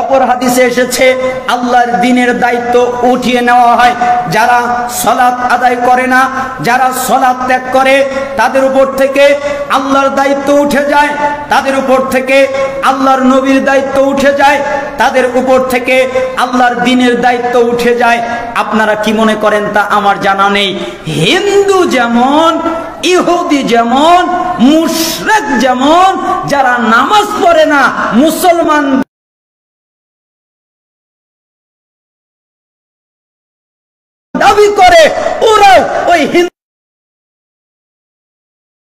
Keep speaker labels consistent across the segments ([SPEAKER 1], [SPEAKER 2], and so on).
[SPEAKER 1] অপর হাদিসে এসেছে, আল্লাহর দিনের দায়িত্ব উঠিয়ে নেওয়া হয়। যারা সলাৎ আদায় করে না, যারা সলাৎ ত্যাগ করে, তাদের উপর থেকে আল্লাহর দায়িত্ব উঠে যায়, তাদের উপর থেকে আল্লাহর নবীর দায়িত্ব উঠে যায়, তাদের উপর থেকে আল্লাহর দিনের দায়িত্ব উঠে যায়। আপনারা কি মনে করেন তা আমার জানা নেই। হিন্দু যেমন, ইহুদি যেমন, মুশরেক যেমন, যারা নামাজ পড়ে না, মুসলমান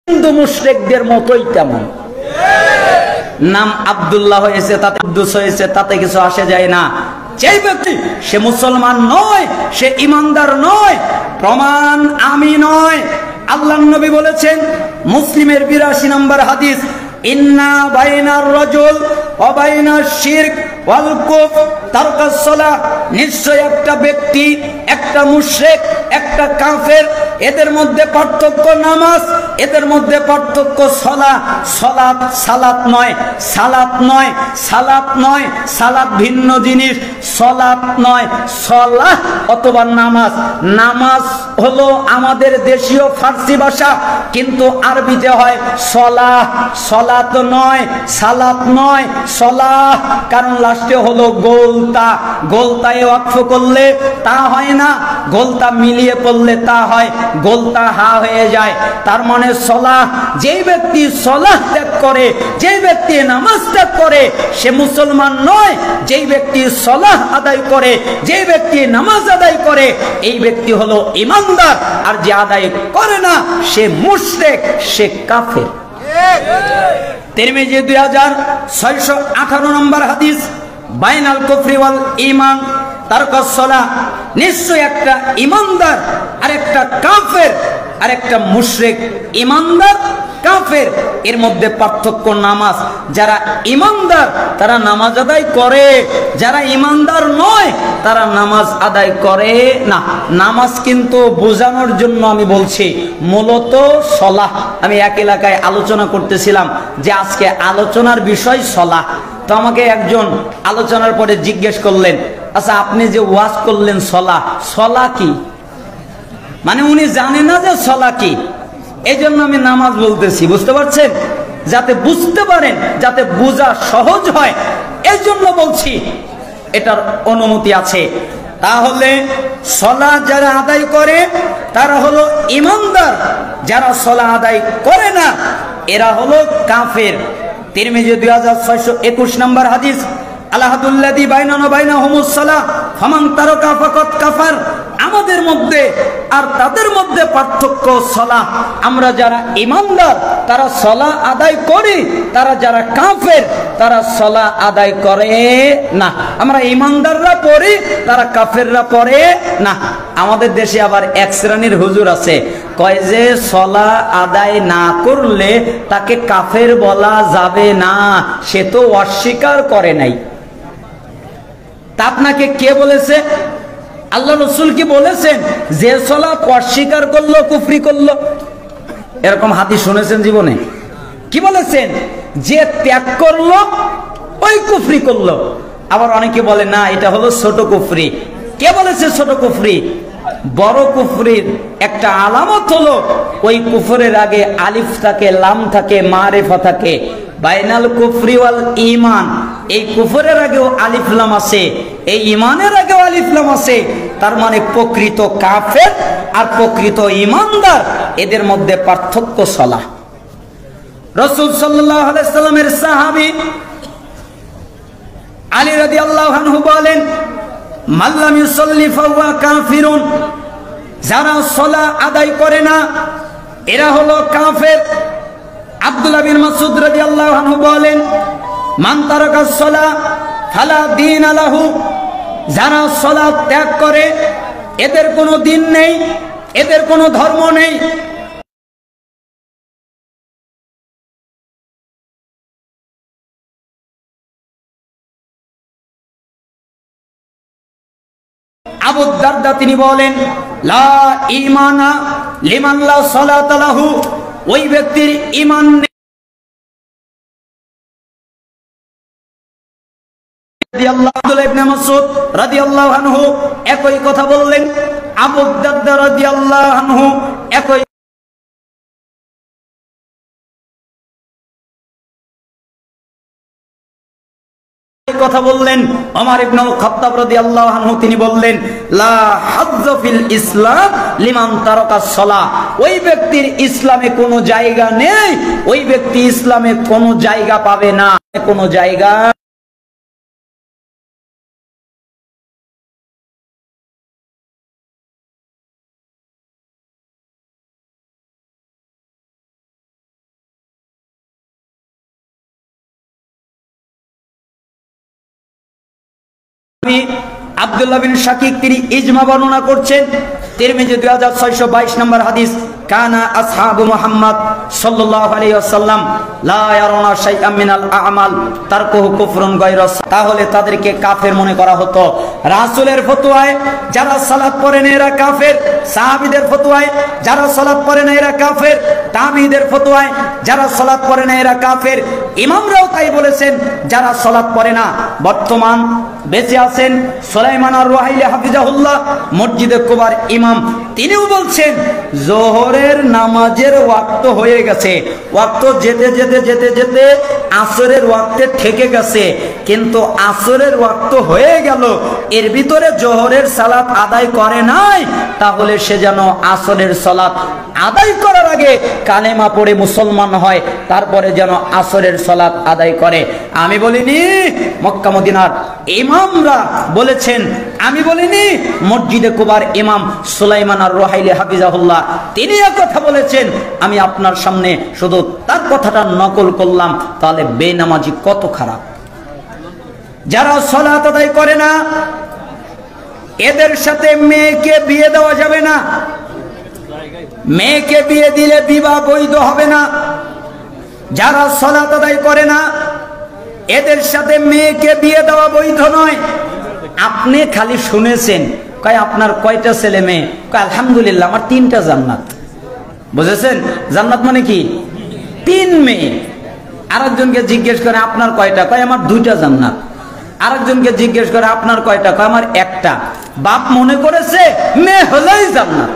[SPEAKER 1] হিন্দু মুশরেকদের মতোই তেমন। নাম আব্দুল্লাহ হয়েছে, তাতে হয়েছে, তাতে কিছু আসে যায় না। যে ব্যক্তি সে মুসলমান নয়, সে ইমানদার নয়, প্রমাণ আমি নয়। আল্লাহ নবী বলেছেন, মুসলিমের বিরাশি নম্বর হাদিস, ইন্না বাইনার রজুল অবাইনা শিরক। নিশ্চয় একটা ব্যক্তি, একটা মুশরিক, একটা কাফের, এদের মধ্যে পার্থক্য নামাজ, এদের মধ্যে পার্থক্য সলা। সলাত সালাত নয় সালাত নয় সালাত নয়, সালাত ভিন্ন জিনিস সলাত নয়, সলাহ অথবা নামাজ। নামাজ হলো আমাদের দেশীয় ফার্সি ভাষা, কিন্তু আরবিতে হয় সলাহ। সলাত নয়, সালাত নয়, সলাহ। কারণ লাস্টে হলো গোলতা। গোলতায় ওয়াকফ করলে তা হয় না গোলতা মিলিয়ে পড়লে তা হয় গোলতা হা হয়ে যায়। তার মানে সলাহ যেই ব্যক্তি সলাহ ত্যাগ করে যেই ব্যক্তি নামাজ ত্যাগ করে সে মুসলমান নয়। যেই ব্যক্তি সলাহ আদায় করে যেই ব্যক্তি নামাজ আদায় করে এই ব্যক্তি হলো ইমানদার। আর যে আদায় করে না সে মুশরেক সে কাফের। তিরমিজি দুই হাজার ছয়শো আঠারো নম্বর হাদিস। বাইনাল কুফরি ওয়াল ইমান তার কসলা নিশ্চয় একটা ইমানদার আর একটা কাফের আর একটা মুশরেক। ইমানদার কাফের, এর মধ্যে পার্থক্য নামাজ। যারা ইমানদার তারা নামাজ আদায় করে। যারা ইমানদার নয়, তারা নামাজ আদায় করে না। নামাজ কিন্তু বোঝানোর জন্য আমি বলছি, মূলত সলাহ। আমি এক এলাকায় আলোচনা করতেছিলাম যে আজকে আলোচনার বিষয় সলাহ। তো আমাকে একজন আলোচনার পরে জিজ্ঞেস করলেন আচ্ছা আপনি যে ওয়াজ করলেন সলা সলা কি? মানে উনি জানে না যে সলা কি। এই জন্য আমি নামাজ বলতেছি, বুঝতে পারছেন? যাতে বুঝতে পারেন, যাতে বোঝা সহজ হয় এই জন্য বলছি, এটার অনুমতি আছে। তাহলে সলা যারা আদায় করে, তারা হলো ইমানদার। যারা সলা আদায় করে না, এরা হলো কাফের। তিরমিজি দুই হাজার ছয়শো একুশ নম্বর হাদিস আলাহাদুল্লাদি বাইনানো বাইনা হুমুসালা ফামান তারকা ফকত কাফার আমাদের মধ্যে আর তাদের মধ্যে পার্থক্য সলা। আমরা যারা ইমানদার, তারা সলা আদায় করি, তারা যারা কাফের, তারা সলা আদায় করে না। আমরা ইমানদাররা পড়ি, তারা কাফেররা পড়ে না। আমাদের দেশে আবার এক শ্রেণির হুজুর আছে, কয় যে সলা আদায় না করলে তাকে কাফের বলা যাবে না, সে তো অস্বীকার করে নাই। তা আপনাকে কে বলেছে? আল্লাহ রসুল কি বলেছেন? যে সলা অস্বীকার করল, কুফরি করল। এরকম হাতি শুনেছেন জীবনে? কি বলেছেন? যে ত্যাগ করল, ওই কুফরি করল। আবার অনেকে বলে, না, এটা হলো ছোট কুফরি। কে বলেছে ছোট কুফরি? বড় কুফরির একটা আলামত হলো, ওই কুফরের আগে আলিফ থাকে, লাম থাকে, মারেফা থাকে। বাইনাল কুফরি ওয়াল ইমান এই কুফরের আগেও আলিফলাম আছে, এই ইমানের আগেও আলিফলাম আছে। তার মানে প্রকৃত কাফের আর প্রকৃত ইমানদার এদের মধ্যে পার্থক্য সলা রসুল সাল্লামের সাহাবি আলী রাদি আল্লাহ বলেন মাল্লাম ইউসল্লি ফাওয়া কাফিরুন। যারা সলা আদায় করে না, এরা হলো কাফের। বিন মাসুদ বলেন, মান তারাকা সলা ফালা দিন আলাহু যারা ত্যাগ করে, এদের কোনো দিন নেই, এদের কোনো ধর্ম নেই। আবু দারদা তিনি বলেন, লা ইমানা লিমান লা সালাতা লাহু। ওই ব্যক্তির ঈমান একই কথা বললেন। আবু দারদা রাদিয়াল্লাহু আনহু একই কথা বললেন। খাত্তাব রাদিয়াল্লাহু আনহু তিনি বললেন, লা ফিল ইসলাম লিমান সালাহ ওই ব্যক্তির ইসলামে কোনো জায়গা নেই, ওই ব্যক্তি ইসলামে কোনো জায়গা পাবে না, কোনো জায়গা আব্দুল্লাহ বিন শাকিক তিনি ইজমা বর্ণনা করছেন। তিরমিজি দুই হাজার ছয়শো বাইশ নম্বর হাদিস, কানা আসহাবু মুহাম্মদ সাল্লাল্লাহু আলাইহি ওয়াসাল্লাম, লা ইয়ারানা শাইআম মিনাল আ'মাল, তারকুহু কুফরুন গায়রা তাহলে তাদেরকে কাফের মনে করা হতো। রাসূলের ফতোয়ায় যারা সালাত পড়ে না এরা কাফের। সাহাবীদের ফতোয়ায় যারা সালাত পড়ে না এরা কাফের। তাবিদের ফতোয়ায় যারা সালাত পড়ে না এরা কাফের। ইমামরাও তাই বলেছেন, যারা সালাত পড়ে না, বর্তমান বেঁচে আছেন সোলাইমান আর রোহাইলে হাফিজাহুল্লাহ, মসজিদে কুবার ইমাম। তিনিও বলছেন, জোহরের নামাজের ওয়াক্ত হয়ে গেছে। ওয়াক্ত যেতে যেতে যেতে যেতে আসরের ওয়াক্তে ঠেকে গেছে। কিন্তু আসরের ওয়াক্ত হয়ে গেল। এর ভিতরে জোহরের সালাত আদায় করে নাই। তাহলে সে যেন আসরের সালাত আদায় করার আগে কালেমা পড়ে মুসলমান হয়, তারপরে যেন আসরের সালাত আদায় করে। আমি বলিনি, মক্কা মদিনার ইমামরা বলেছেন, আমি বলিনি, মসজিদে কুবার ইমাম সুলাইমান আর রোহাইলে হাফিজাহুল্লাহ, তিনি কথা বলেছেন, আমি আপনার সামনে শুধু তার কথাটা নকল করলাম, তাহলে বেনামাজি কত খারাপ। যারা সলাত আদায় করে না, এদের সাথে মেয়েকে বিয়ে দেওয়া যাবে না। মেয়েকে বিয়ে দিলে বিবাহ বৈধ হবে না। যারা সলাত আদায় করে না এদের সাথে মেয়েকে বিয়ে দেওয়া বৈধ নয়। আপনি খালি শুনেছেন, কয় আপনার কয়টা ছেলে মেয়ে? কয়, আলহামদুলিল্লাহ, আমার তিনটা জান্নাত। বুঝেছেন? জান্নাত মানে কি? তিন মেয়ে। আরেকজনকে জিজ্ঞেস করে, আপনার কয়টা? কয়, আমার দুইটা জান্নাত। আরেকজনকে জিজ্ঞেস করে, আপনার কয়টা? কয়, আমার একটা। বাপ মনে করেছে, মেয়ে হলেই জান্নাত।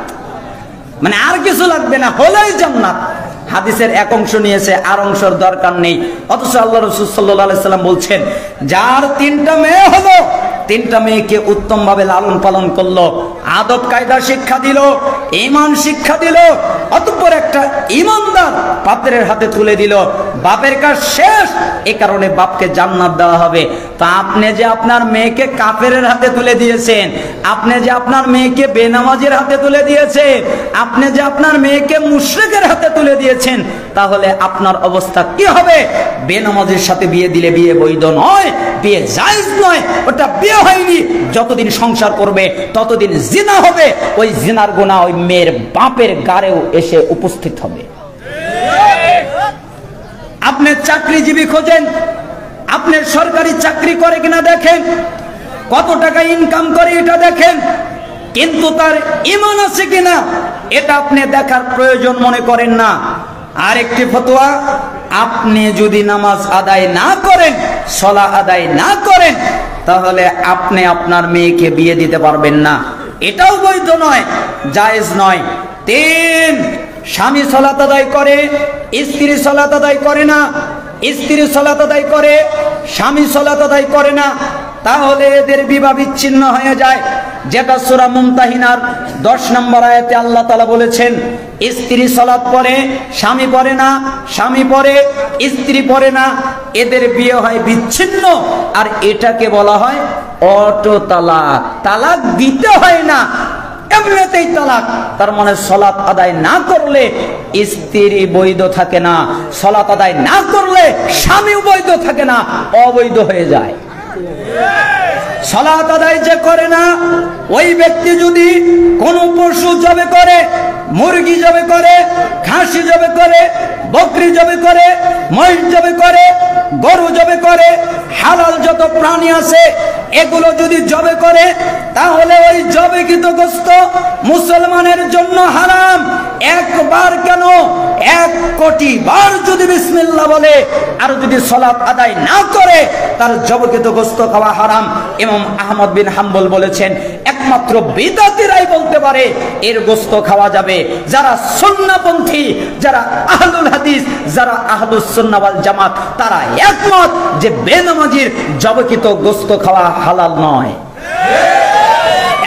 [SPEAKER 1] মানে আর কিছু লাগবে না, হলেই জান্নাত। হাদিসের এক অংশ নিয়েছে, আর অংশের দরকার নেই। অথচ আল্লাহ রসুল সাল্লাহ সাল্লাম বলছেন, যার তিনটা মেয়ে হলো তিনটা মেয়েকে উত্তম ভাবে লালন পালন করল, আদব কায়দা শিক্ষা দিল ইমান শিক্ষা দিল, অতঃপর একটা ইমানদার পাত্রের হাতে তুলে দিল। বাপের কাজ শেষ, এ কারণে বাপকে জান্নাত দেওয়া হবে। তা আপনি যে আপনার মেয়েকে কাফের হাতে তুলে দিয়েছেন, আপনি যে আপনার মেয়েকে বেনামাজের হাতে তুলে দিয়েছেন, আপনি যে আপনার মেয়েকে মুশ্রিকের হাতে তুলে দিয়েছেন, তাহলে আপনার অবস্থা কি হবে? বেনামাজের সাথে বিয়ে দিলে বিয়ে বৈধ নয়, বিয়ে জায়েজ নয়, ওটা বিয়ে হয়নি। যতদিন সংসার করবে, ততদিন জিনা হবে। ওই জিনার গোনা ওই মেয়ের বাপের গাড়েও এসে উপস্থিত হবে। আপনি চাকরিজীবী খোঁজেন। আপনি সরকারি চাকরি করে কিনা দেখেন। কত টাকা ইনকাম করে এটা দেখেন। কিন্তু তার ইমান আছে কিনা, এটা আপনি দেখার প্রয়োজন মনে করেন না। আরেকটি ফতোয়া, আপনি যদি নামাজ আদায় না করেন সলা আদায় না করেন তাহলে আপনি আপনার মেয়েকে বিয়ে দিতে পারবেন না। এটাও বৈধ নয়, জায়েজ নয়। তিন, স্বামী সলাত আদায় করে, স্ত্রী সলাত আদায় করে না, স্ত্রী সলাত আদায় করে, স্বামী সলাত আদায় করে না, তাহলে এদের বিবাহ বিচ্ছিন্ন হয়ে যায়। যেটা সুরা মুমতাহিনার দশ নম্বর আয়াতে আল্লাহ তালা বলেছেন, স্ত্রী সলাৎ পরে স্বামী পরে না, স্বামী পরে স্ত্রী পরে না, এদের বিয়ে হয় বিচ্ছিন্ন। আর এটাকে বলা হয় অটো তালাক। তালাক দিতে হয় না, এমনিতেই তালাক। তার মানে সলাৎ আদায় না করলে স্ত্রী বৈধ থাকে না। সলাৎ আদায় না করলে স্বামী বৈধ থাকে না, অবৈধ হয়ে যায়। সলাত আদায় যে করে না ওই ব্যক্তি যদি কোনো পশু জবে করে মুরগি জবে করে, খাসি জবে করে, বকরি জবে করে, মহিষ জবে করে, গরু জবে করে, হালাল যত প্রাণী আছে, এগুলো যদি জবে করে, তাহলে ওই জবেকৃত গোস্ত মুসলমানের জন্য হারাম। একবার কেন? এক কোটি বার যদি বিসমিল্লাহ বলে, আর যদি সলাপ আদায় না করে, তার জবকৃত গোস্ত খাওয়া হারাম। এবং আহমদ বিন হাম্বল বলেছেন, একমাত্র বিদাতিরাই বলতে পারে, এর গোস্ত খাওয়া যাবে যারা সন্নাপন্থী, যারা আহলুল হাদিস, যারা আহলুস সুন্নাওয়াল জামাত, তারা একমত যে বেনামাজির জবকৃত গোস্ত খাওয়া হালাল নয়।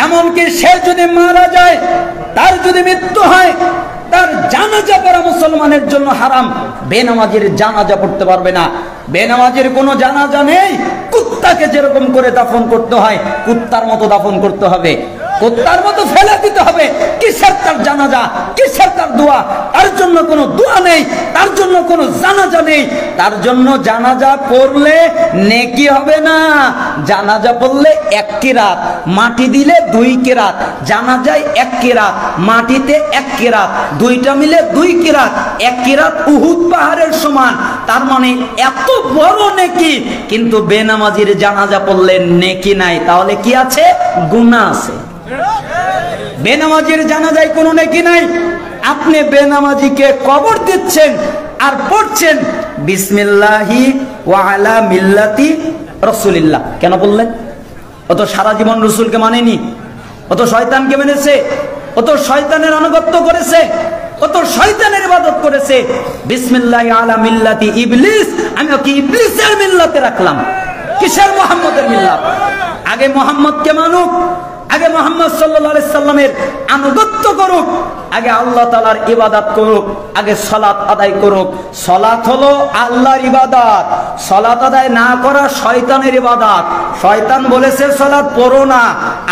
[SPEAKER 1] এমনকি সে যদি মারা যায়, তার যদি মৃত্যু হয়, তার জানাজা পড়া মুসলমানের জন্য হারাম। বেনামাজির জানাজা পড়তে পারবে না। বেনামাজির কোনো জানাজা নেই, কুত্তাকে যেরকম করে দাফন করতে হয়, কুত্তার মতো দাফন করতে হবে। কুত্তার মতো ফেলে দিতে হবে। কিসের তার জানাজা? কিসের তার দোয়া? তার জন্য কোনো দোয়া নেই, তার জন্য কোনো জানাজা নেই। তার জন্য জানাজা পড়লে নেকি হবে না। জানাজা পড়লে এক কেরাত, মাটি দিলে দুই কেরাত, জানাজায় এক কেরাত, মাটিতে এক কেরাত, দুইটা মিলে দুই কেরাত, এক কেরাত উহুদ পাহাড়ের সমান। তার মানে এত বড় নেকি, কিন্তু বেনামাজির জানাজা পড়লে নেকি নাই। তাহলে কি আছে? গুনাহ আছে। বেনামাজির জানাজায় কোনো নাকি নাই? আপনি বেনামাজিকে কবর দিচ্ছেন আর পড়ছেন, বিসমিল্লাহি ওয়ালা মিল্লাতি রসুলিল্লাহ। কেন বললেন? ও তো সারা জীবন রসুলকে মানেনি, ও তো শয়তানকে মেনেছে, ও তো শয়তানের আনুগত্য করেছে, ও তো শয়তানের ইবাদত করেছে। বিসমিল্লাহ আলা মিল্লাতি ইবলিস। আমি ওকে ইবলিসের মিল্লাতে রাখলাম? কিসের মোহাম্মদের মিল্লাত? আগে মোহাম্মদকে মানুক আগে মোহাম্মদ সাল্লা সাল্লামের আনুগত্য করুক আগে আল্লাহ তালার ইবাদাত করুক, আগে সলাৎ আদায় করুক। সলাৎ হলো আল্লাহর ইবাদাত। সলাৎ আদায় না করা শয়তানের ইবাদাত। শয়তান বলেছে সলাৎ পড়ো না।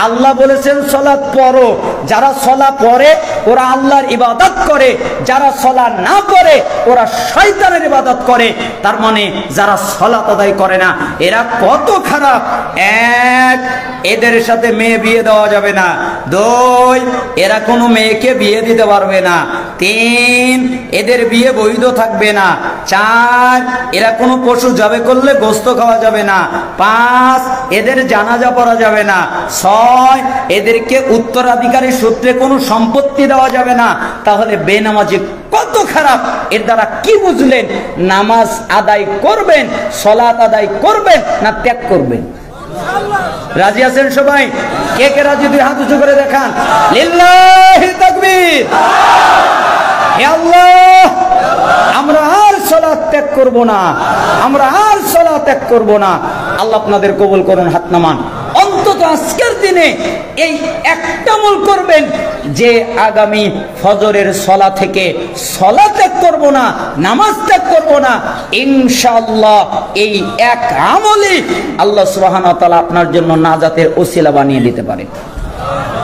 [SPEAKER 1] আল্লাহ বলেছেন সলাৎ পড়ো। যারা সলা পড়ে, ওরা আল্লাহর ইবাদত করে। যারা সলা না করে, ওরা শয়তানের ইবাদত করে। তার মানে যারা সলাৎ আদায় করে না, এরা কত খারাপ। এক, এদের সাথে মেয়ে বিয়ে দেওয়া যাবে না। দুই, এরা কোনো মেয়েকে বিয়ে দিতে পারবে না। তিন, এদের বিয়ে বৈধ থাকবে না। চার, এরা কোনো পশু জবে করলে গোস্ত খাওয়া যাবে না। পাঁচ, এদের জানাজা পড়া যাবে না। ছয়, এদেরকে উত্তরাধিকারী সূত্রে কোনো সম্পত্তি দেওয়া যাবে না। তাহলে বেনামাজি কত খারাপ। এর দ্বারা কি বুঝলেন? নামাজ আদায় করবেন সলাত আদায় করবেন না ত্যাগ করবেন? রাজি আছেন সবাই? কে কে রাজি? দুই হাত উঁচু করে দেখান। আমরা আর সলা ত্যাগ করব না। আমরা আর সলা ত্যাগ করব না। আল্লাহ আপনাদের কবুল করুন, হাত নামান। অন্তত আজকের দিনে এই একটা আমল করবেন যে আগামী ফজরের সলা থেকে সলা ত্যাগ করব না, নামাজ ত্যাগ করব না, ইনশাআল্লাহ এই এক আমলই আল্লাহ সুবহানাহু ওয়া আপনার জন্য নাজাতের ওসিলা বানিয়ে দিতে পারে।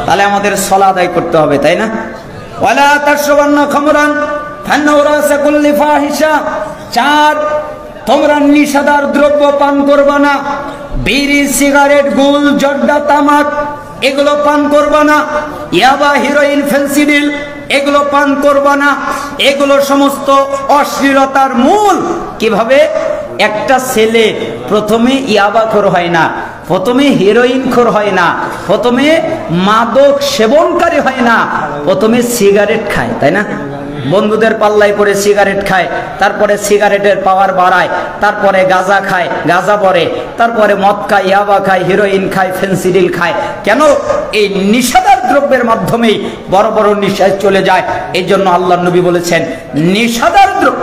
[SPEAKER 1] তাহলে আমাদের সলা আদায় করতে হবে, তাই না? ওয়ালা তাশরাবান্না খামরান ফান্নাহু রাসা কুল্লি ফাহিশা, চার তোমরা নিষাদার দ্রব্য পান করবা না। বিড়ি, সিগারেট, গুল, জর্দা, তামাক, এগুলো পান করবা না। ইয়াবা, হিরোইন, ফেন্সিডিল, এগুলো পান করবা না। এগুলো সমস্ত অশ্লীলতার মূল। কীভাবে? একটা ছেলে প্রথমে ইয়াবা ইয়াবাখোর হয় না, প্রথমে হিরোইন খোর হয় না, প্রথমে মাদক সেবনকারী হয় না, প্রথমে সিগারেট খায়, তাই না? বন্ধুদের পাল্লায় পরে সিগারেট খায়, তারপরে সিগারেটের পাওয়ার বাড়ায়, তারপরে গাঁজা খায়, গাঁজা পরে, তারপরে মদ খায়, ইয়াবা খায়, হিরোইন খায়, ফেন্সিডিল খায়। কেন? এই নিষাদার দ্রব্যের মাধ্যমেই বড় বড় নিশায় চলে যায়। এই জন্য আল্লাহ নবী বলেছেন নিষাদার দ্রব্য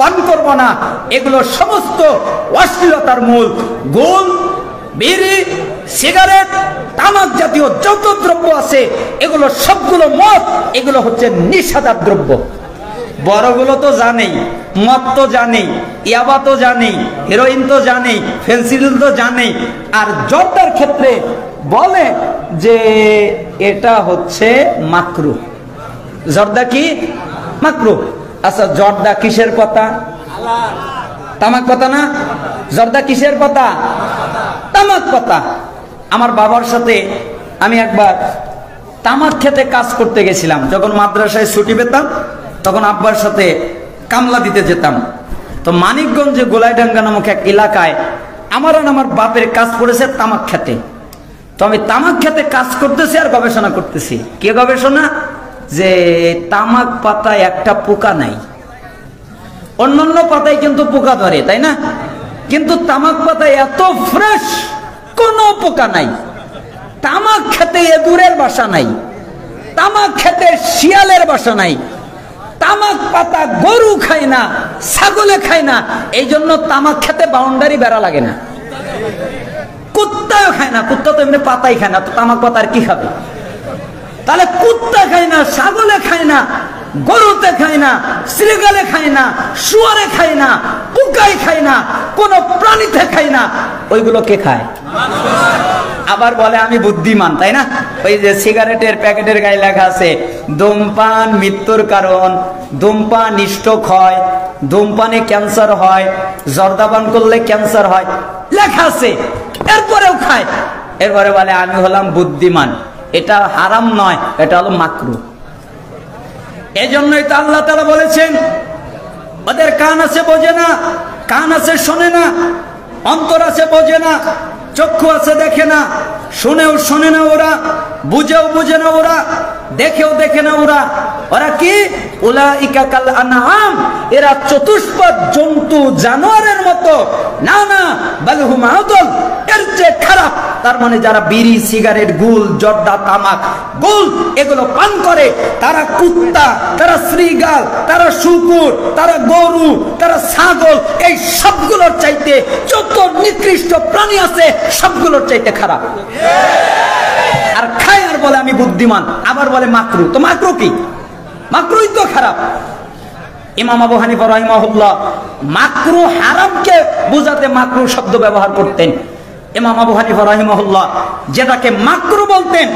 [SPEAKER 1] পান করব না। এগুলো সমস্ত অশ্লীলতার মূল গোল বিড়ি সিগারেট, তামাক জাতীয় যত দ্রব্য আছে, এগুলো সবগুলো মদ, এগুলো হচ্ছে নিষাদার দ্রব্য। বড়গুলো তো জানেই, মদ তো জানেই, ইয়াবা তো জানেই হিরোইন তো জানেই ফেন্সিডিল তো জানেই। আর জর্দার ক্ষেত্রে বলে যে এটা হচ্ছে মাকরু। জর্দা কি? মাকরু। আচ্ছা জর্দা কিসের কথা? তামাক কথা না? জর্দা কিসের কথা? তামাক কথা। আমার বাবার সাথে আমি একবার তামাক খেতে কাজ করতে গেছিলাম। যখন মাদ্রাসায় ছুটি পেতাম, তখন আব্বার সাথে কামলা দিতে যেতাম। তো মানিকগঞ্জে গোলাইডাঙ্গা নামক এক এলাকায় আমার আর আমার বাপের কাজ পড়েছে তামাক খেতে। তো আমি তামাক খেতে কাজ করতেছি আর গবেষণা করতেছি। কে গবেষণা? যে তামাক পাতায় একটা পোকা নাই। অন্যান্য পাতায় কিন্তু পোকা ধরে, তাই না? কিন্তু তামাক পাতায় এত ফ্রেশ কোনো পোকা নাই। তামাক খেতে এদুরের বাসা নাই। তামাক খেতে শিয়ালের বাসা নাই। তামাক পাতা গরু খায় না, ছাগলে খায় না এই জন্য তামাক খেতে বাউন্ডারি বেড়া লাগে না। কুত্তাও খায় না, কুত্তা তো এমনি পাতাই খায় না, তো তামাক পাতা আর কি খাবে? তাহলে কুত্তা খায় না, ছাগলে খায় না গরুতে খায় না শ্রীগালে খায় না, শুয়ারে খায় না পোকাই খায় না, কোন প্রাণীতে খায় না, ওইগুলো কে খায়? আবার বলে, আমি বুদ্ধিমান তাই না? ওই যে সিগারেটের প্যাকেটের গায়ে লেখা আছে, ধূমপান মৃত্যুর কারণ ধূমপান স্ট্রোক হয় ধূমপানে ক্যান্সার হয় জর্দাপান করলে ক্যান্সার হয় লেখা আছে, এরপরেও খায়। এরপরে বলে, আমি হলাম বুদ্ধিমান এটা হারাম নয়, এটা হলো মাকরু এই জন্যই তো আল্লাহ তারা বলেছেন, ওদের কান আছে বোঝে না, কান আছে শোনে না, অন্তর আছে বোঝে না। চক্ষু আছে দেখে না, শুনেও শোনে না ওরা, বুঝেও বুঝে না ওরা, দেখেও দেখে না ওরা। ওরা কি? উলা ইকাকাল আনাম এরা চতুষ্পদ জন্তু জানোয়ারের মতো। না না বালহুম আদল এর চেয়ে খারাপ। তার মানে যারা বিড়ি, সিগারেট, গুল, জর্দা, তামাক, গুল, এগুলো পান করে, তারা কুত্তা, তারা শ্রীগাল, তারা শুকুর, তারা গরু, তারা ছাগল, এই সবগুলোর চাইতে যত নিকৃষ্ট প্রাণী আছে সবগুলোর চাইতে খারাপ। আর খায় আর বলে আমি বুদ্ধিমান, আবার বলে মাকরু। তো মাকরু কি? মাকরুই তো খারাপ। ইমাম আবু হানিফা রহিমাহুল্লাহ মাকরু হারামকে বুঝাতে মাকরু শব্দ ব্যবহার করতেন। ইমাম আবু হানিফা রহিমাহুল্লাহ যেটাকে মাকরু বলতেন,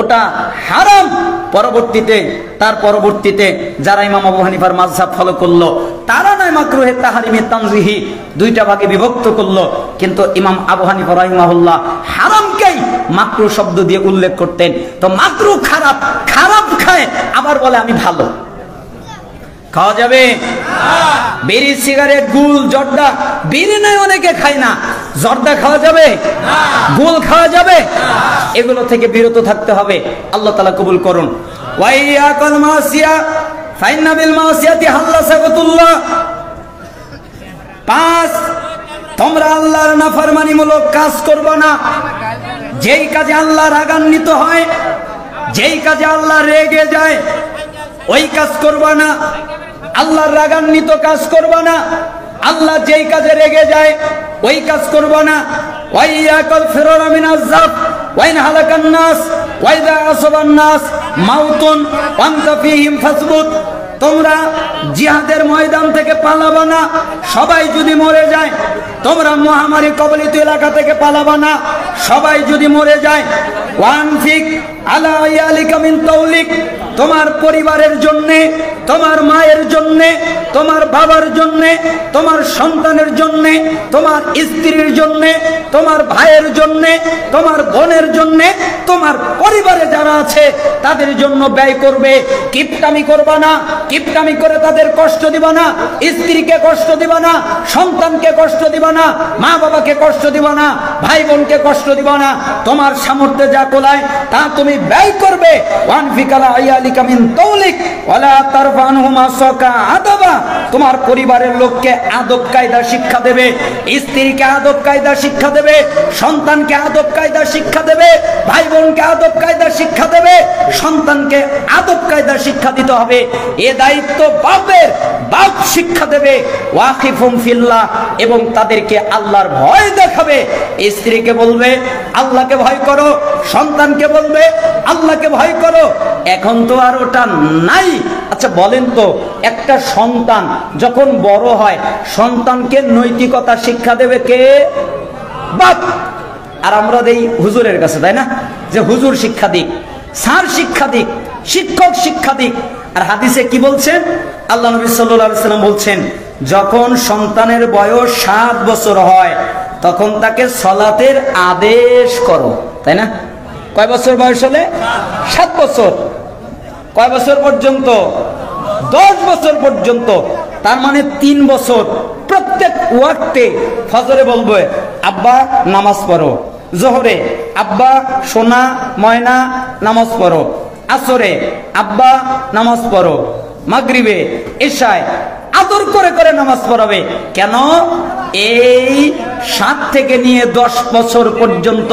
[SPEAKER 1] ওটা হারাম। পরবর্তীতে, তার পরবর্তীতে যারা ইমাম আবু হানিফার মাঝহাব ফলো করল তারা নয় মাকরুহে তাহারিমে তানজিহি। দুইটা ভাগে বিভক্ত করল। কিন্তু ইমাম আবু হানিফা রহিমাহুল্লাহ হারামকেই মাকরু শব্দ দিয়ে উল্লেখ করতেন। তো মাকরু খারাপ খারাপ খায়, আবার বলে আমি ভালো। খাওয়া যাবে? বিড়ি, সিগারেট, গুল, জর্দা, বিড়ি নয় অনেকে খায় না। জর্দা খাওয়া যাবে? গুল খাওয়া যাবে? এগুলো থেকে বিরত থাকতে হবে। আল্লাহ তালা কবুল করুন। ওয়াইয়াকাল মাসিয়া ফাইন্না বিল মাসিয়াতি হাল্লা পাঁচ তোমরা আল্লাহর কাজ করবে না। যেই কাজে আল্লাহ রাগান্বিত হয়, যেই কাজে আল্লাহ রেগে যায়, ওই কাজ করবা না। কাজ করবা না। আল্লাহ যেই কাজে রেগে যায়, ওই কাজ করবা না। ওয়াইয়াকাল ফিররা মিনাজ জাব ওয়াইন হালাকান নাস, ওয়াইদা আসবান নাস, মাউতুন ওয়ান্তা ফিহিম ফাসবুত। তোমরা জিহাদের ময়দান থেকে পালাবা না, সবাই যদি মরে যায়, তোমরা মহামারী কবলিত এলাকা থেকে পালাবা না, সবাই যদি মরে যায়। ওয়ান ফিক আলা ইয়ালিকা মিন তৌলিক তোমার পরিবারের জন্যে, তোমার মায়ের জন্যে, তোমার বাবার জন্যে, তোমার সন্তানের জন্যে, তোমার স্ত্রীর জন্যে, তোমার ভাইয়ের জন্যে, তোমার বোনের জন্যে, তোমার পরিবারে যারা আছে, তাদের জন্য ব্যয় করবে। কিপটামি করবা না, কিপটামি করে তাদের কষ্ট দিবা না, স্ত্রীকে কষ্ট দিবা না, সন্তানকে কষ্ট দিবা না মা বাবাকে কষ্ট দিবা না ভাই বোনকে কষ্ট দিবা না। তোমার সামর্থ্যে যা কোলায়, তা তুমি ব্যয় করবে। ওয়ান ফিকালা আইয়ালিকা মিন তৌলিক ওয়ালা তারফানহুমা সাকা আদাবা। তোমার পরিবারের লোককে আদব কায়দা শিক্ষা দেবে, স্ত্রীকে আদব কায়দা শিক্ষা দেবে, সন্তানকে আদব কায়দা শিক্ষা দেবে ভাই বোনকে আদব কায়দা শিক্ষা দেবে, সন্তানকে আদব কায়দা শিক্ষা দিতে হবে। এ দায়িত্ব বাপের, বাপ শিক্ষা দেবে। ওয়াকিফুম ফিল্লাহ, এবং তাদেরকে আল্লাহর ভয় দেখাবে। স্ত্রীকে বলবে, আল্লাহকে ভয় করো, সন্তানকে বলবে, আল্লাহকে ভয় করো। এখন তো আর ওটা নাই। আচ্ছা বলেন তো, একটা সন্তান যখন বড় হয়, সন্তানকে নৈতিকতা শিক্ষা দেবে কে? বাপ। আর আমরা দেই হুজুরের কাছে, তাই না? যে হুজুর শিক্ষা দিক, স্যার শিক্ষা দিক, শিক্ষক শিক্ষা দিক। আর হাদিসে কি বলছেন আল্লাহ নবী সাল্লাম বলছেন, যখন সন্তানের বয়স সাত বছর হয়, তখন তাকে সলাতের আদেশ করো, তাই না? কয় বছর বয়স হলে? সাত বছর। কয় বছর পর্যন্ত? দশ বছর পর্যন্ত। তার মানে তিন বছর। প্রত্যেক ওয়াক্তে ফজরে বলবে, আব্বা, নামাজ পড়ো। জোহরে, আব্বা, সোনা, ময়না, নামাজ পড়ো। আসরে, আব্বা, নামাজ পড়ো। মাগরিবে, এশায় আদর করে করে নামাজ পড়াবে। কেন? এই সাত থেকে নিয়ে দশ বছর পর্যন্ত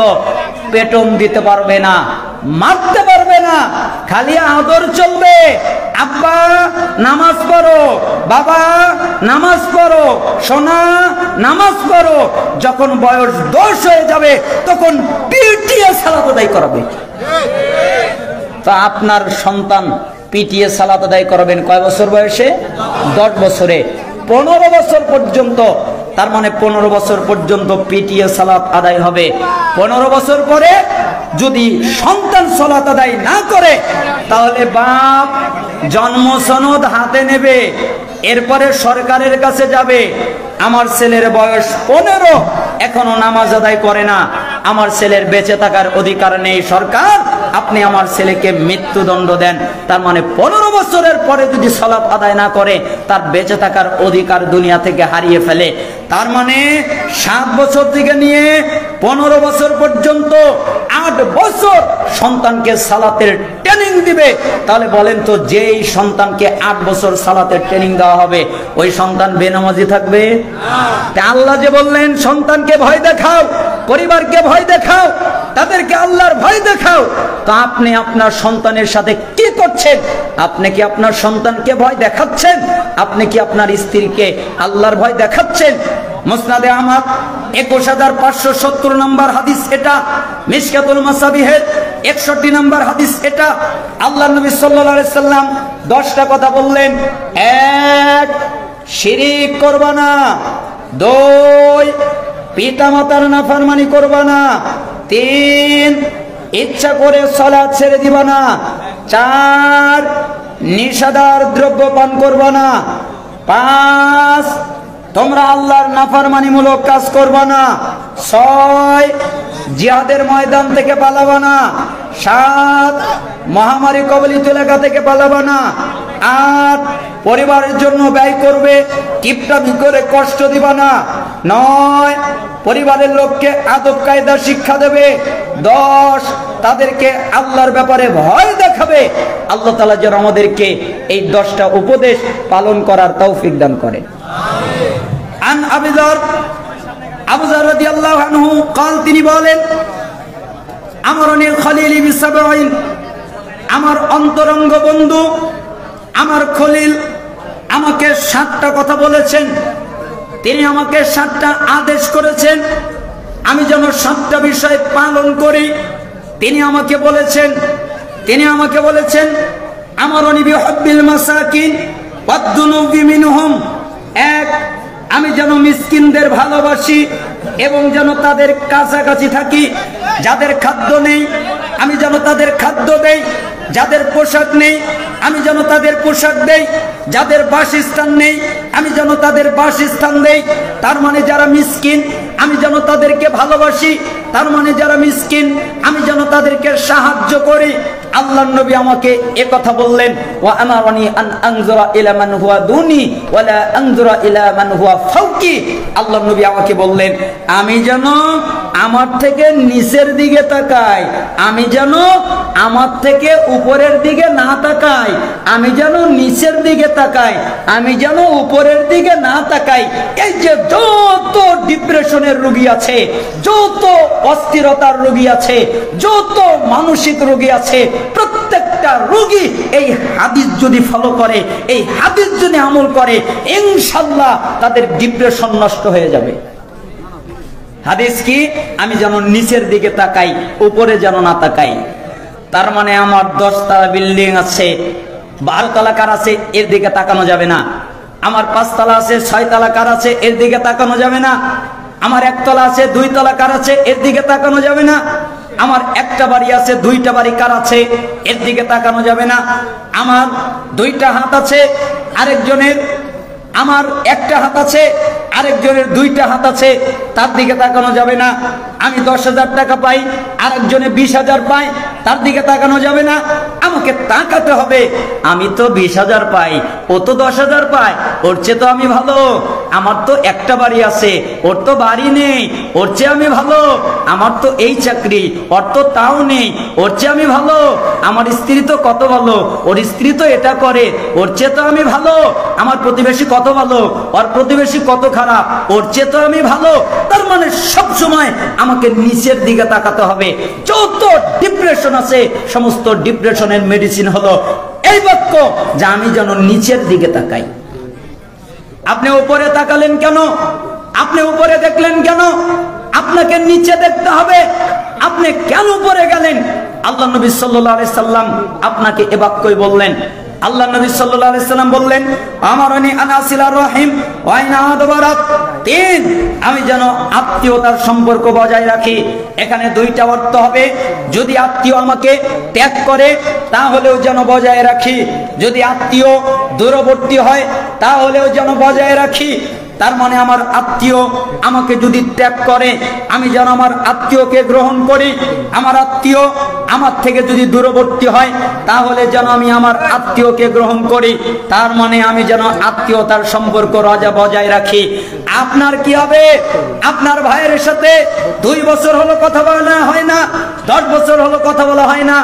[SPEAKER 1] পেটন দিতে পারবে না। মারতে পারবে না। খালি আদর চলবে। আব্বা, নামাজ পড়ো। বাবা, নামাজ পড়ো। সোনা, নামাজ পড়ো। যখন বয়স দশ হয়ে যাবে, তখন পিটিয়ে সালাত আদায় করাবে। তা আপনার সন্তান পিটিয়ে সালাত আদায় করাবেন কয় বছর বয়সে? দশ বছরে। পনেরো বছর পর্যন্ত তার মানে পনেরো বছর পর্যন্ত পিটিএ সালাত আদায় হবে। পনেরো বছর পরে যদি সন্তান সলাত আদায় না করে, তাহলে বাপ জন্ম সনদ হাতে নেবে, এরপরে সরকারের কাছে যাবে। আমার ছেলের বয়স পনেরো এখনও নামাজ আদায় করে না। আমার ছেলের বেঁচে থাকার অধিকার নেই সরকার। আপনি আমার ছেলেকে মৃত্যুদণ্ড দেন। তার মানে পনেরো বছরের পরে যদি সলাপ আদায় না করে, তার বেঁচে থাকার অধিকার দুনিয়া থেকে হারিয়ে ফেলে। তার মানে সাত বছর থেকে নিয়ে পনেরো বছর পর্যন্ত আট বছর সন্তানকে সালাতের ট্রেনিং দিবে। তাহলে বলেন তো যেই সন্তানকে আট বছর সালাতের ট্রেনিং দেওয়া হবে ওই সন্তান বেনামাজি থাকবে? তা আল্লাহ যে বললেন সন্তানকে ভয় দেখাও পরিবারকে ভয় দেখাও তাদেরকে আল্লাহর ভয় দেখাও। তা আপনি আপনার সন্তানের সাথে কি করছেন? আপনি কি আপনার সন্তানকে ভয় দেখাচ্ছেন? আপনি কি আপনার স্ত্রীকে আল্লাহর ভয় দেখাচ্ছেন? মুসনাদে আহমদ একুশ হাজার পাঁচশো সত্তর নম্বর হাদিস এটা। মিসকাতুল মাসাবিহের একষট্টি নম্বর হাদিস এটা। আল্লাহ নবী সাল্লাহ সাল্লাম দশটা কথা বললেন। এক, শিরিক করবা না। দুই পিতা মাতার নাফারমানি করবা না। তিন, ইচ্ছা করে সলা ছেড়ে দিবা না। চার নিষাদার দ্রব্য পান করবা না। পাঁচ তোমরা আল্লাহর নাফারমানিমূলক কাজ করবা না। ছয়, জিহাদের ময়দান থেকে পালাবা না। সাত, মহামারী কবলিত এলাকা থেকে পালাবা না। আট, পরিবারের জন্য ব্যয় করবে কিপটামি করে কষ্ট দিবা না। নয়, পরিবারের লোককে আদব কায়দা শিক্ষা দেবে। দশ, তাদেরকে আল্লাহর ব্যাপারে ভয় দেখাবে। আল্লাহ তালা যেন আমাদেরকে এই দশটা উপদেশ পালন করার তৌফিক দান করে আন আবিদর আবুজার রাদিয়াল্লাহু আনহু قال তিনি বলেন আমরনি খলিল বিসাবাইন আমার অন্তরঙ্গ বন্ধু আমার খলিল আমাকে সাতটা কথা বলেছেন তিনি আমাকে সাতটা আদেশ করেছেন আমি যেন সাতটা বিষয় পালন করি তিনি আমাকে বলেছেন তিনি আমাকে বলেছেন আমার অনিবি হব্বিল মাসাকিন ওয়াদ্দুনুবি মিনহুম এক আমি যেন মিসকিনদের ভালোবাসি এবং যেন তাদের কাছাকাছি থাকি, যাদের খাদ্য নেই, আমি যেন তাদের খাদ্য দেই, যাদের পোশাক নেই, আমি যেন তাদের পোশাক দেই, যাদের বাসস্থান নেই, আমি যেন তাদের বাসস্থান দেই। তার মানে যারা মিসকিন, আমি যেন তাদেরকে ভালোবাসি। তার মানে যারা মিসকিন, আমি যেন তাদেরকে সাহায্য করি। আল্লাহ নবী আমাকে এ কথা বললেন, ওয়া আমারানি আন আনজুরা ইলা মান হুয়া দুনি, ওয়ালা আনজুরা ইলা মান হুয়া ফাওকি আল্লাহ নবী আমাকে বললেন, আমি যেন আমার থেকে নিচের দিকে তাকাই আমি যেন আমার থেকে উপরের দিকে না তাকাই আমি যেন নিচের দিকে তাকাই আমি যেন উপরের দিকে না তাকাই এই যে যত ডিপ্রেশনের রোগী আছে, যত অস্থিরতার রোগী আছে, যত মানসিক রোগী আছে, প্রত্যেকটা রোগী এই হাদিস যদি ফলো করে, এই হাদিস যদি আমল করে ইনশাল্লাহ তাদের ডিপ্রেশন নষ্ট হয়ে যাবে। হাদিস কি? আমি যেন নিচের দিকে তাকাই, উপরে যেন না তাকাই। তার মানে আমার দশতলা বিল্ডিং আছে বারো তলা কার আছে, এর দিকে তাকানো যাবে না। আমার পাঁচতলা আছে ছয় তলা কার আছে, এর দিকে তাকানো যাবে না। আমার একতলা আছে দুই তলা কার আছে, এর দিকে তাকানো যাবে না। আমার একটা বাড়ি আছে, দুইটা বাড়ি কার আছে, এর দিকে তাকানো যাবে না। আমার দুইটা হাত আছে, আরেকজনের আমার একটা হাত আছে, আরেকজনের দুইটা হাত আছে, তার দিকে তাকানো যাবে না। আমি দশ হাজার টাকা পাই, আরেকজনে বিশ হাজার পাই তার দিকে তাকানো যাবে না। আমাকে তাকাতে হবে। আমি তো বিশ হাজার পাই, ও তো দশ হাজার পায়, ওর চেয়ে তো আমি ভালো। আমার তো একটা বাড়ি আছে, ওর তো বাড়ি নেই, ওর চেয়ে আমি ভালো। আমার তো এই চাকরি, ওর তো তাও নেই, ওর চেয়ে আমি ভালো। আমার স্ত্রী তো কত ভালো, ওর স্ত্রী তো এটা করে, ওর চেয়ে তো আমি ভালো। আমার প্রতিবেশী কত ভালো, ওর প্রতিবেশী কত খারাপ, ওর চেয়ে আমি ভালো। তার মানে সব সময় আমাকে নিচের দিকে তাকাতে হবে। যত ডিপ্রেশন আছে, সমস্ত ডিপ্রেশনের মেডিসিন হলো এই বাক্য যা আমি যেন নিচের দিকে তাকাই। আপনি উপরে তাকালেন কেন? আপনি উপরে দেখলেন কেন? আপনাকে নিচে দেখতে হবে। আপনি কেন উপরে গেলেন? আল্লাহ নবী সাল্লাম আপনাকে এ বাক্যই বললেন আল্লাহ নবী সাল্লাল্লাহু আলাইহি সাল্লাম বললেন, আমারনি আনাসিলা রহিম, ওয়াইনা আদবারাত। তিন, আমি যেন আত্মীয়তার সম্পর্ক বজায় রাখি। এখানে দুইটা অর্থ হবে। যদি আত্মীয় আমাকে ত্যাগ করে, তাহলেও যেন বজায় রাখি। যদি আত্মীয় দূরবর্তী হয়, তাহলেও যেন বজায় রাখি। তার মানে আমার আত্মীয় আমাকে যদি ত্যাগ করে, আমি যেন আমার আত্মীয়কে গ্রহণ করি, আমার আত্মীয় আমার থেকে যদি দূরবর্তী হয়, তাহলে যেন আমি আমার আত্মীয়কে গ্রহণ করি। তার মানে আমি যেন আত্মীয়তার সম্পর্ক রাজা বজায় রাখি। আপনার কি হবে? আপনার ভাইয়ের সাথে দুই বছর হলো কথা বলা হয় না, দশ বছর হলো কথা বলা হয় না,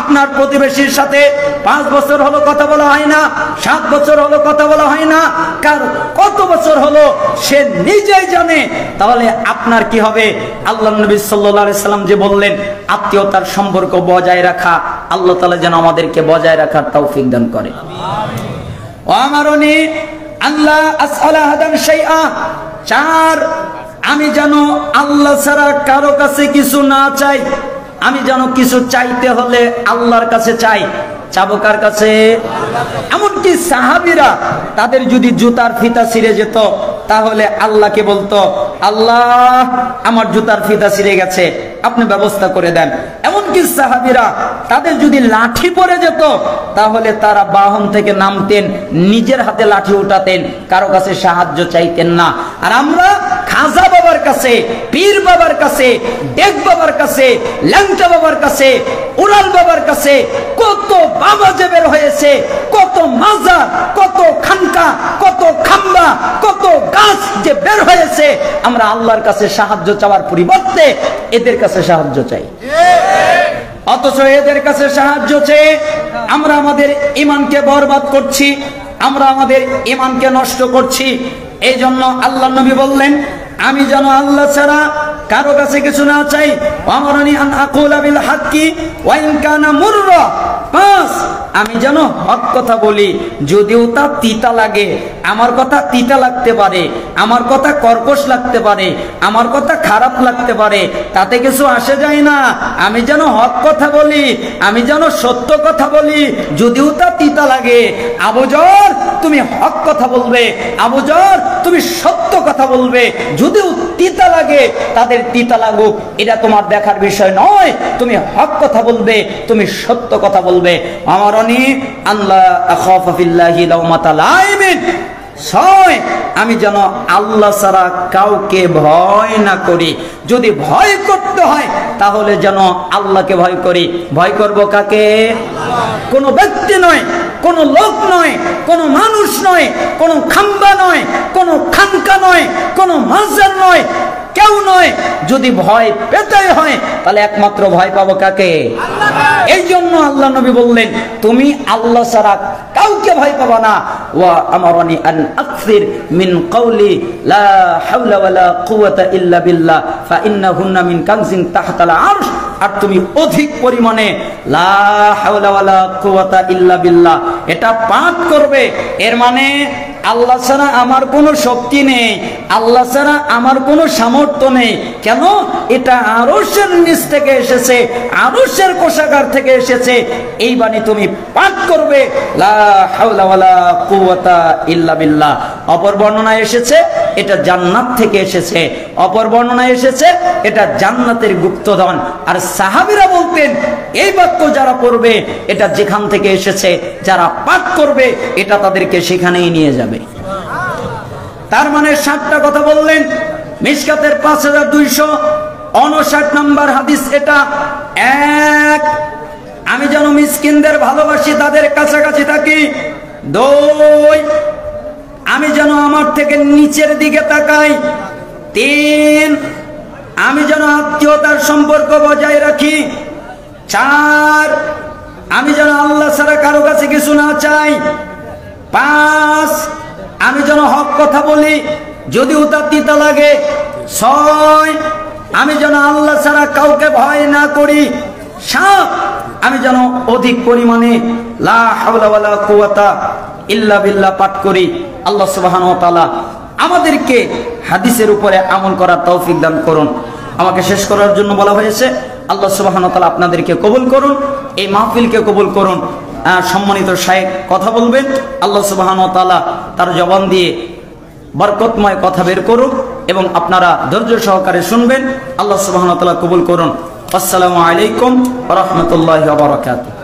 [SPEAKER 1] আপনার প্রতিবেশীর সাথে পাঁচ বছর হলো কথা বলা হয় না, সাত বছর হলো কথা বলা হয় না, কার কত বছর হলো সে নিজেই জানে। তাহলে আপনার কি হবে? আল্লাহ নবী সাল্লাহ সাল্লাম যে বললেন, আত্মীয়তার সম্পর্ক বজায় রাখা, আল্লাহ তালা যেন আমাদেরকে বজায় রাখার তৌফিক দান করে। চার, আমি যেন আল্লাহ ছাড়া কারও কাছে কিছু না চাই, আমি যেন কিছু চাইতে হলে আল্লাহর কাছে চাই। চাবো কার কাছে। এমনকি সাহাবিরা তাদের যদি জুতার ফিতা ছিঁড়ে যেত, তাহলে আল্লাহকে বলতো, আল্লাহ, আমার জুতার ফিতা ছিঁড়ে গেছে, আপনি ব্যবস্থা করে দেন। এমনকি সাহাবিরা তাদের যদি লাঠি পড়ে যেত, তাহলে তারা বাহন থেকে নামতেন, নিজের হাতে লাঠি উঠাতেন, কারও কাছে সাহায্য চাইতেন না। আর আমরা খাজা বাবার কাছে, পীর বাবার কাছে, ডেক বাবার কাছে, ল্যাংটা বাবার কাছে, উড়াল বাবার কাছে কত বাবা যে বের হয়েছে, কত মাজা কত খানকা, কত খাম্বা, কত গাছ যে বের হয়েছে, আমরা আল্লাহর কাছে সাহায্য চাওয়ার পরিবর্তে এদের কাছে সাহায্য চাই। অথচ এদের কাছে সাহায্য চেয়ে আমরা আমাদের ইমানকে বরবাদ করছি, আমরা আমাদের ইমানকে নষ্ট করছি এই জন্য আল্লাহ নবী বললেন, আমি যেন আল্লাহ ছাড়া কারও কাছে কিছু না চাই। অমরণী আন আকুলা বিল হাক্কি ওয়াইন কানা মুররা। পাঁচ আমি যেন হক কথা বলি, যদিও তা তিতা লাগে। আমার কথা তিতা লাগতে পারে, আমার কথা কর্কশ লাগতে পারে, আমার কথা খারাপ লাগতে পারে, তাতে কিছু আসে যায় না। আমি যেন হক কথা বলি, আমি যেন সত্য কথা বলি, যদিও তা তিতা লাগে। আবুজর তুমি হক কথা বলবে আবুজর তুমি সত্য কথা বলবে, যদিও তিতা লাগে, তাদের তিতা লাগুক, এটা তোমার দেখার বিষয় নয়। তুমি হক কথা বলবে, তুমি সত্য কথা বলবে। আমার অনেক আল্লাহ আমি যেন আল্লাহ ছাড়া কাউকে ভয় না করি। যদি ভয় করতে হয়, তাহলে যেন আল্লাহকে ভয় করি। ভয় করব কাকে? কোনো ব্যক্তি নয়, কোনো লোক নয়, কোনো মানুষ নয়, কোনো খাম্বা নয়, কোনো খানকা নয়, কোনো মাজার নয় কেউ নয়। যদি ভয় পেতে হয় তাহলে একমাত্র ভয় পাবো কাকে? এই জন্য আল্লাহ নবী বললেন তুমি আল্লাহ ছাড়া কাউকে ভয় পাবা না। ওয়া আমারানি আন আকসির মিন কওলি লা হাওলা ওয়ালা কুওয়াতা ইল্লা বিল্লাহ ফা ইন্নাহুন্না মিন কানজিন তাহতাল আরশ। আর তুমি অধিক পরিমাণে লা হাওলা ওয়ালা কুওয়াতা ইল্লা বিল্লাহ এটা পাঠ করবে। এর মানে আল্লাহ ছাড়া আমার কোনো শক্তি নেই, আল্লাহ ছাড়া আমার কোনো সামর্থ্য নেই। কেন? এটা আরসের নিচ থেকে এসেছে আরসের কোষাগার থেকে এসেছে। এই বাণী তুমি পাঠ করবে। ইল্লা অপর বর্ণনায় এসেছে, এটা জান্নাত থেকে এসেছে। অপর বর্ণনায় এসেছে, এটা জান্নাতের গুপ্তধন। আর সাহাবীরা বলতেন, এই বাক্য যারা পড়বে, এটা যেখান থেকে এসেছে, যারা পাঠ করবে, এটা তাদেরকে সেখানেই নিয়ে যাবে। তার মানে ষাটটা কথা বললেন। মিসকাতের পাঁচ হাজার দুইশো উনষাট নম্বর হাদিস এটা। এক, আমি যেন মিসকিনদের ভালোবাসি, তাদের কাছাকাছি থাকি। দুই, আমি যেন আমার থেকে নিচের দিকে তাকাই। তিন, আমি যেন আত্মীয়তার সম্পর্ক বজায় রাখি। চার, আমি যেন আল্লাহ ছাড়া কারও কাছে কিছু না চাই। পাঁচ আমি যেন হক কথা বলি যদিও তার তিতা লাগে ছয় আমি যেন আল্লাহ ছাড়া কাউকে ভয় না করি সাত আমি যেন অধিক পরিমাণে লা হাওলা ওয়ালা ইল্লা বিল্লাহ পাঠ করি। আল্লাহ সুবহানাহু ওয়া তাআলা আমাদেরকে হাদিসের উপরে আমল করার তৌফিক দান করুন। আমাকে শেষ করার জন্য বলা হয়েছে, আল্লাহ সুবহানাহু ওয়া তাআলা আপনাদেরকে কবুল করুন, এই মাহফিলকে কবুল করুন। সম্মানিত সাহেব কথা বলবেন। আল্লাহ সুবাহন তালা তার জবান দিয়ে বরকতময় কথা বের করুন এবং আপনারা ধৈর্য সহকারে শুনবেন। আল্লাহ সুবাহন তালা কবুল করুন। আসসালামু আলাইকুম রহমতুল্লাহ বারাকাতুহু।